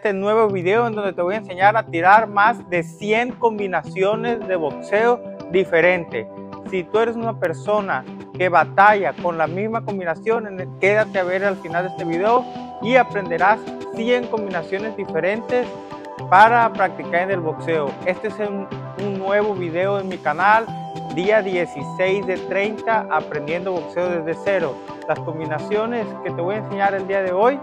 este nuevo video en donde te voy a enseñar a tirar más de 100 combinaciones de boxeo diferentes. Si tú eres una persona que batalla con la misma combinación, quédate a ver al final de este video y aprenderás 100 combinaciones diferentes para practicar en el boxeo. Este es un, un nuevo video en mi canal, día 16 de 30, aprendiendo boxeo desde cero. Las combinaciones que te voy a enseñar el día de hoy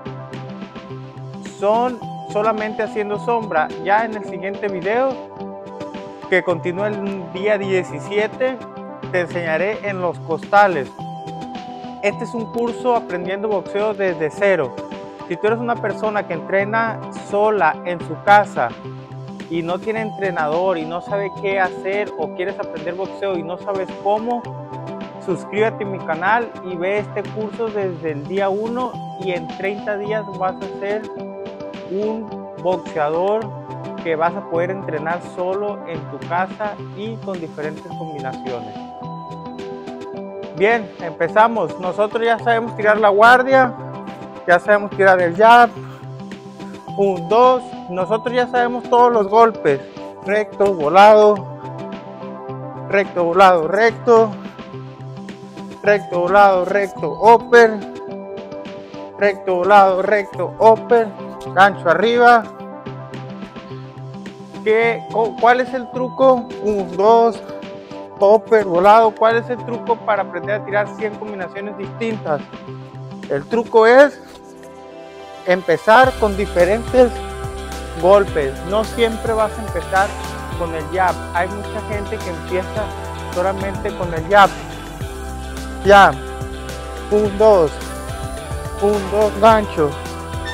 son solamente haciendo sombra. Ya en el siguiente video, que continúa el día 17, te enseñaré en los costales. Este es un curso aprendiendo boxeo desde cero. Si tú eres una persona que entrena sola en su casa y no tiene entrenador y no sabe qué hacer o quieres aprender boxeo y no sabes cómo, suscríbete a mi canal y ve este curso desde el día 1 y en 30 días vas a ser un boxeador que vas a poder entrenar solo en tu casa y con diferentes combinaciones. Bien, empezamos. Nosotros ya sabemos tirar la guardia, ya sabemos tirar el jab, un, dos. Nosotros ya sabemos todos los golpes, recto, volado, recto, volado, recto, recto, volado, recto, upper, recto, volado, recto, upper gancho arriba. ¿Qué, ¿Cuál es el truco? Un, dos, popper, volado. ¿Cuál es el truco para aprender a tirar 100 combinaciones distintas? El truco es empezar con diferentes golpes. No siempre vas a empezar con el jab. Hay mucha gente que empieza solamente con el jab. Jab. Un, dos. Un, dos, gancho.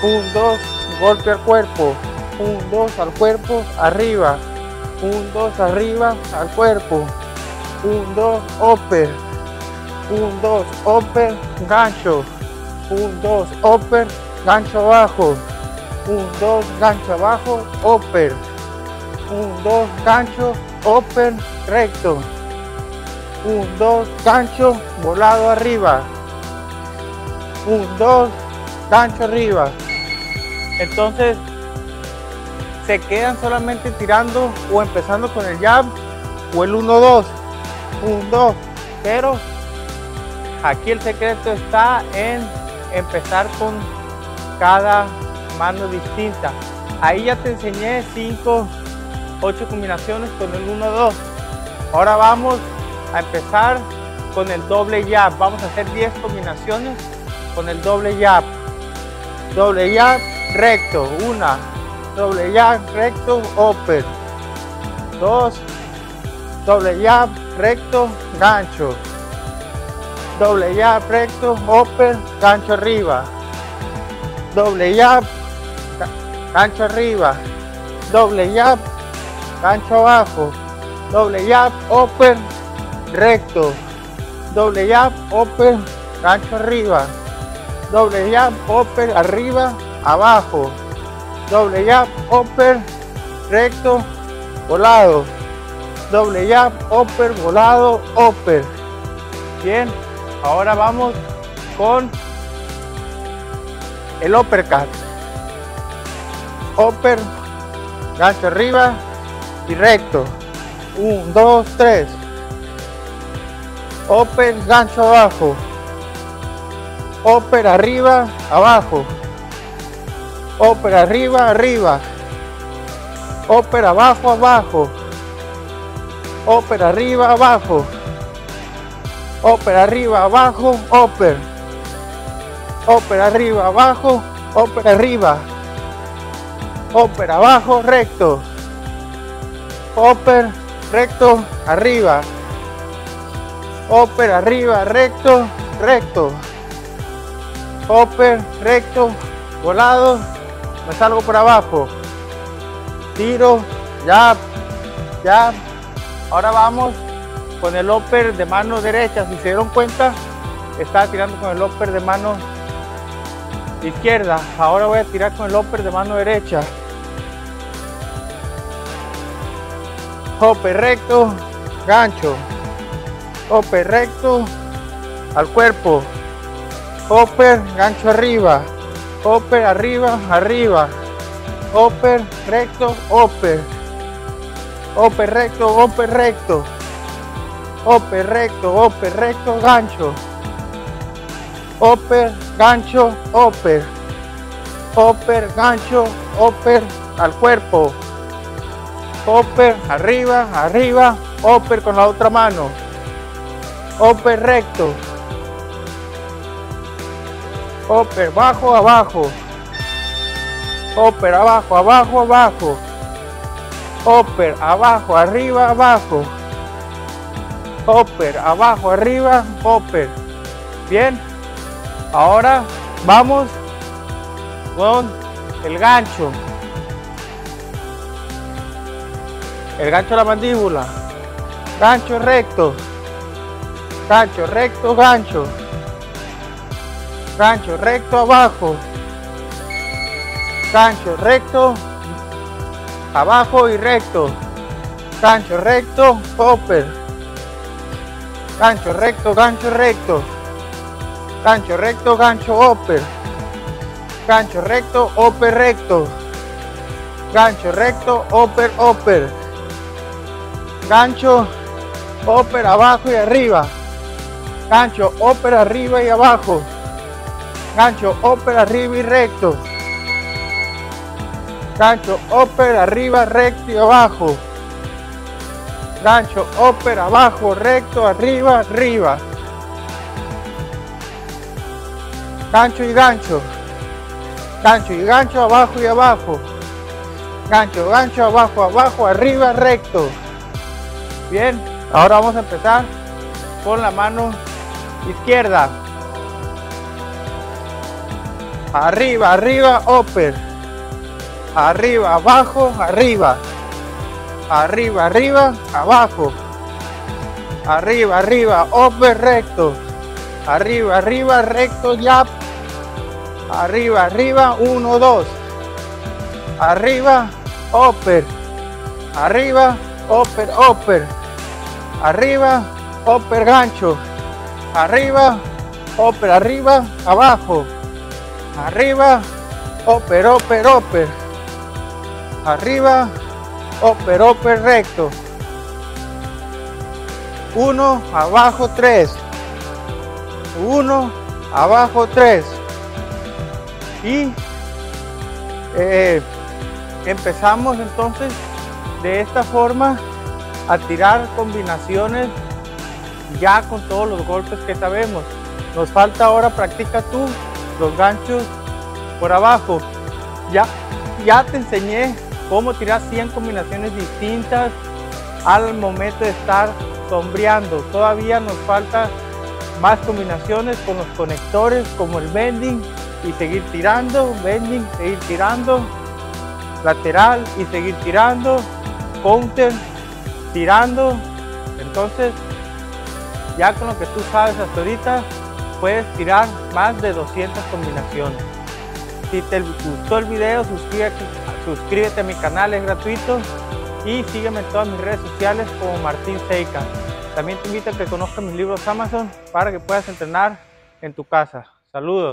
Un, dos, golpe al cuerpo, un, dos al cuerpo, arriba, un, dos arriba al cuerpo, un, dos, upper, un, dos, upper, gancho, un, dos, upper, gancho abajo, un, dos, gancho abajo, upper, un, dos, gancho, upper, recto, un, dos, gancho, volado arriba, un, dos, gancho arriba, entonces se quedan solamente tirando o empezando con el jab o el 1-2, 1-2, pero aquí el secreto está en empezar con cada mano distinta. Ahí ya te enseñé 5, 8 combinaciones con el 1-2. Ahora vamos a empezar con el doble jab. Vamos a hacer 10 combinaciones con el doble jab. Doble jab, recto, una, doble jab, recto, open, dos, doble jab, recto, gancho, doble jab, recto, open, gancho arriba, doble jab, gancho arriba, doble jab, gancho abajo, doble jab, open, recto, doble jab, open, gancho arriba, doble jab, open, arriba, abajo, doble jab, upper, recto, volado, doble jab, upper, volado, upper. Bien, ahora vamos con el uppercut. Upper, gancho arriba y recto. 1, 2, 3. Upper, gancho abajo. Upper arriba, abajo. Upper arriba, arriba. Upper abajo, abajo. Upper arriba, abajo. Upper arriba, abajo, upper. Upper arriba, abajo, upper arriba. Upper abajo, recto. Upper, recto, arriba. Upper arriba, recto, recto. Upper, recto, volado, me salgo por abajo, tiro, ya, ya. Ahora vamos con el upper de mano derecha. Si se dieron cuenta, estaba tirando con el upper de mano izquierda. Ahora voy a tirar con el upper de mano derecha. Upper recto, gancho. Upper recto al cuerpo. Upper, gancho arriba. Upper arriba, arriba. upper, recto, upper. Upper, recto, upper, recto. Upper, recto, upper, recto, gancho. Upper, gancho, upper. Upper, gancho, upper al cuerpo. Upper, arriba, arriba, upper con la otra mano. Upper recto. Upper, bajo, abajo. Upper, abajo, abajo, abajo. Upper, abajo, arriba, abajo. Upper, abajo, arriba, upper. Bien. Ahora vamos con el gancho. El gancho de la mandíbula. Gancho recto. Gancho recto, gancho. Gancho recto abajo. Gancho recto. Abajo y recto. Gancho recto, upper. Gancho recto, gancho recto. Gancho recto, gancho upper. Gancho recto, upper recto. Gancho recto, upper, upper. Gancho, upper abajo y arriba. Gancho, upper arriba y abajo. Gancho, upper arriba y recto. Gancho, upper arriba, recto y abajo. Gancho, upper abajo, recto, arriba, arriba. Gancho y gancho. Gancho y gancho, abajo y abajo. Gancho, gancho, abajo, abajo, arriba, recto. Bien, ahora vamos a empezar con la mano izquierda. Arriba, arriba, upper. Arriba, abajo, arriba. Arriba, arriba, abajo. Arriba, arriba, upper, recto. Arriba, arriba, recto, jab. Arriba, arriba, 1, 2. Arriba, upper. Arriba, upper, upper. Arriba, upper, gancho. Arriba, upper, arriba, abajo. Arriba, upper, upper, upper. Arriba, upper, upper, recto. 1, abajo, 3. 1, abajo, 3 y eh, empezamos entonces de esta forma a tirar combinaciones ya con todos los golpes que sabemos nos falta ahora practica tú los ganchos por abajo ya ya te enseñé cómo tirar 100 combinaciones distintas al momento de estar sombreando todavía nos falta más combinaciones con los conectores como el bending y seguir tirando, bending, seguir tirando, lateral y seguir tirando, counter, tirando. Entonces, ya con lo que tú sabes hasta ahorita, puedes tirar más de 200 combinaciones. Si te gustó el video, suscríbete, suscríbete a mi canal, es gratuito. Y sígueme en todas mis redes sociales como Martín Seika. También te invito a que conozcas mis libros Amazon para que puedas entrenar en tu casa. Saludos.